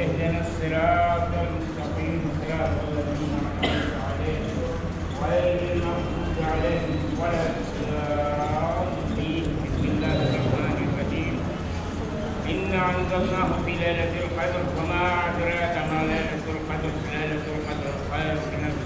اهدنا الصراط المستقيم صراط الذين أنعمت عليهم غير المغضوب عليهم ولا الضالين. بسم الله الرحمن الرحيم. إنا أنزلناه في ليلة القدر وما أدراك ما ليلة القدر؟ ليلة القدر خير من ألف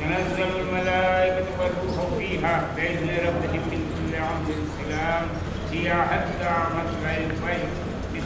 تنزل الملائكة والروح فيها بإذن ربهم من كل عمر سلام. هي حتى عمد غير خير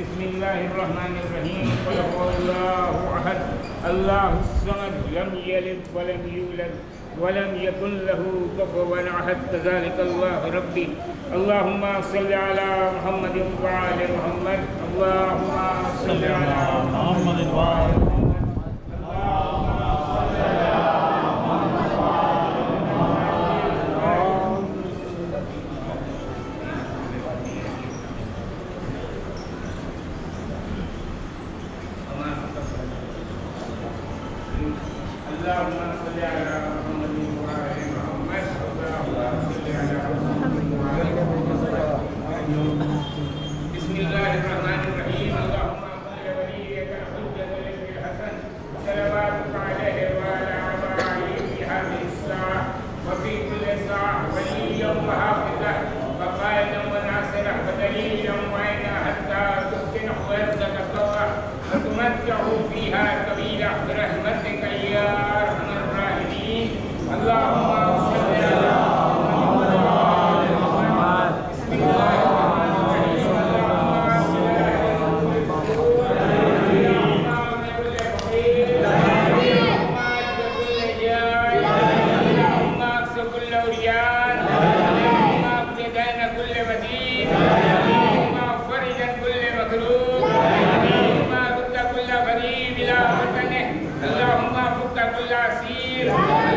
بسم الله الرحمن الرحيم. قل هو الله أحد. الله الصمد لم يلد ولم يولد ولم يكن له كفوا أحد. كذلك الله ربي. اللهم صل على محمد وعلى محمد. اللهم صل على محمد وعلى محمد بسم الله الرحمن الرحيم. اللهم صل وليك حجة الحسن صلواتك عليه وعلى آبائه في هذه الساعة. وفي كل ساعة وليا وحافظا. وقائدا وناصرا. ودليلا وعينا حتى تسكنه ويرزق طوعا وتمتعه فيها Freedom!